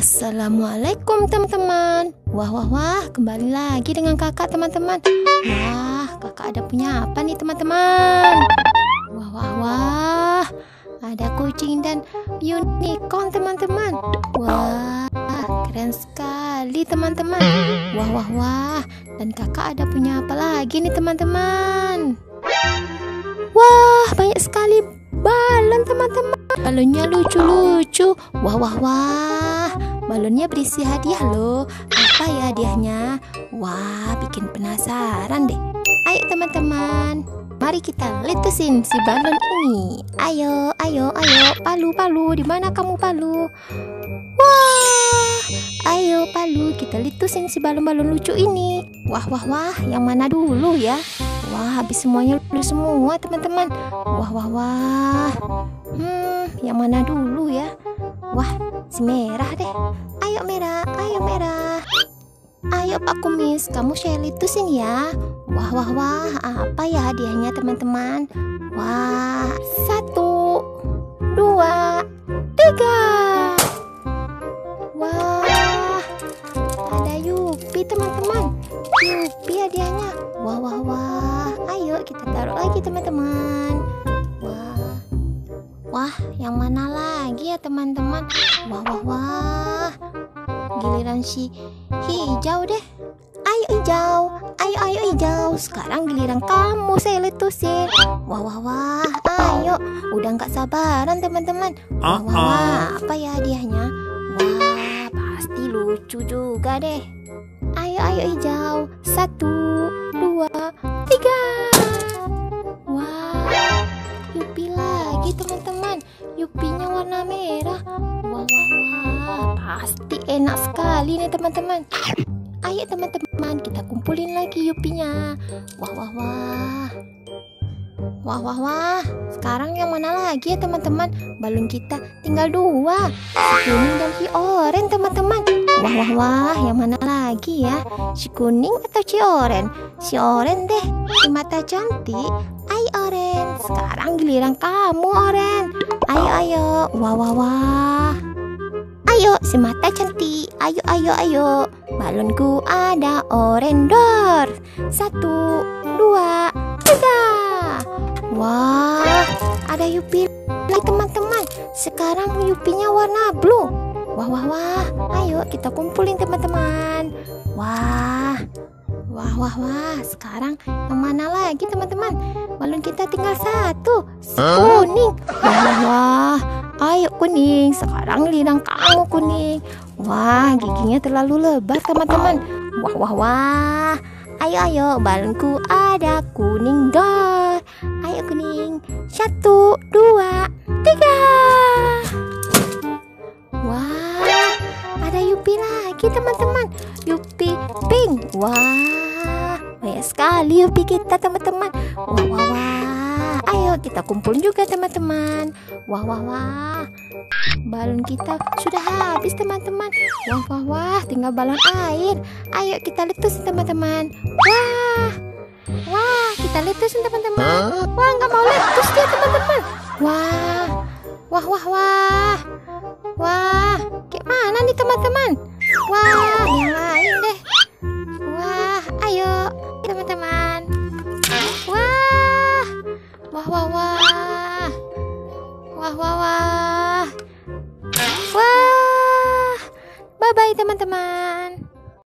Assalamualaikum teman-teman. Wah wah wah kembali lagi dengan kakak teman-teman. Wah kakak ada punya apa nih teman-teman? Wah wah wah Ada kucing dan unicorn teman-teman. Wah keren sekali teman-teman. Wah wah wah Dan kakak ada punya apa lagi nih teman-teman? Wah banyak sekali balon teman-teman. Balonnya lucu-lucu. Wah wah wah Balonnya berisi hadiah loh Apa ya hadiahnya? Wah bikin penasaran deh Ayo teman-teman Mari kita letusin si balon ini Ayo ayo ayo Palu palu di mana kamu palu? Wah Ayo palu kita letusin si balon-balon lucu ini Wah wah wah yang mana dulu ya? Wah, habis semuanya dulu semua, teman-teman. Wah, wah, wah. Hmm, yang mana dulu ya? Wah, si merah deh. Ayo merah, ayo merah. Ayo Pak Kumis, kamu share itu sini ya. Wah, wah, wah. Apa ya hadiahnya, teman-teman? Wah, satu, dua, tiga. Wah, ada Yupi, teman-teman. Yupi hadiahnya. Wah, wah, wah. Ayo kita taruh lagi teman-teman. Wah. Yang mana lagi ya teman-teman? Wah, wah, wah. Giliran si hijau deh. Ayo hijau. Ayo, ayo hijau. Sekarang giliran kamu saya letusin. Wah, wah, wah. Ayo. Udah nggak sabaran teman-teman. Wah, wah, wah. Apa ya hadiahnya? Wah, pasti lucu juga deh. Ayo, ayo hijau. Satu, dua, tiga. Wah, Yupi lagi teman-teman. Yupinya warna merah. Wah, wah, wah. Pasti enak sekali nih teman-teman. Ayo teman-teman, kita kumpulin lagi Yupinya. Wah, wah, wah. Wah, wah, wah. Sekarang yang mana lagi ya teman-teman? Balon kita tinggal dua. Si kuning dan si oranye teman-teman. Wah, wah, wah. Yang mana lagi ya? Si kuning atau si oranye? Si oranye deh. Si mata cantik. Ayo oranye. Sekarang giliran kamu oranye. Ayo, ayo. Wah, wah, wah. Ayo, si mata cantik. Ayo, ayo, ayo. Balonku ada orendor. Satu, dua, tiga. Wah, ada Yupi lagi teman-teman. Sekarang Yupinya warna blue. Wah, wah, wah. Ayo kita kumpulin teman-teman. Wah. Wah, wah, wah. Sekarang yang mana lagi teman-teman? Balon kita tinggal satu. Si kuning. Wah, wah. Ayo kuning. Sekarang lidang kamu kuning. Wah, giginya terlalu lebat teman-teman. Wah, wah, wah. Ayo, ayo. Balonku ada kuning dor. Ayo kuning. Satu, dua, tiga. Wah, ada Yupi lagi teman-teman. Yupi pink. Wah, banyak sekali Yupi kita teman-teman. Wah, wah, wah. Ayo kita kumpul juga teman-teman. Wah, wah, wah. Balon kita sudah habis teman-teman. Wah, wah, wah. Tinggal balon air. Ayo kita letusin teman-teman. Wah. Wah, kita letusin teman-teman. Wah, nggak mau letus dia teman-teman. Wah, wah, wah. Wah, Wah, wah, wah. Wah. Bye-bye teman-teman.